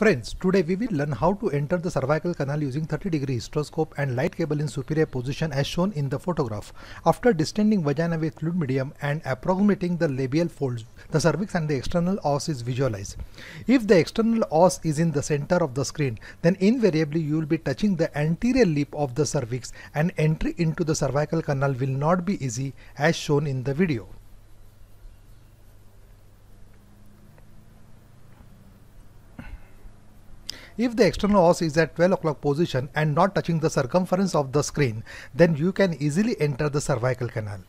Friends, today we will learn how to enter the cervical canal using 30 degree hysteroscope and light cable in superior position as shown in the photograph. After distending vagina with fluid medium and approximating the labial folds, the cervix and the external os is visualized. If the external os is in the center of the screen, then invariably you will be touching the anterior lip of the cervix and entry into the cervical canal will not be easy as shown in the video. If the external os is at 12 o'clock position and not touching the circumference of the screen, then you can easily enter the cervical canal.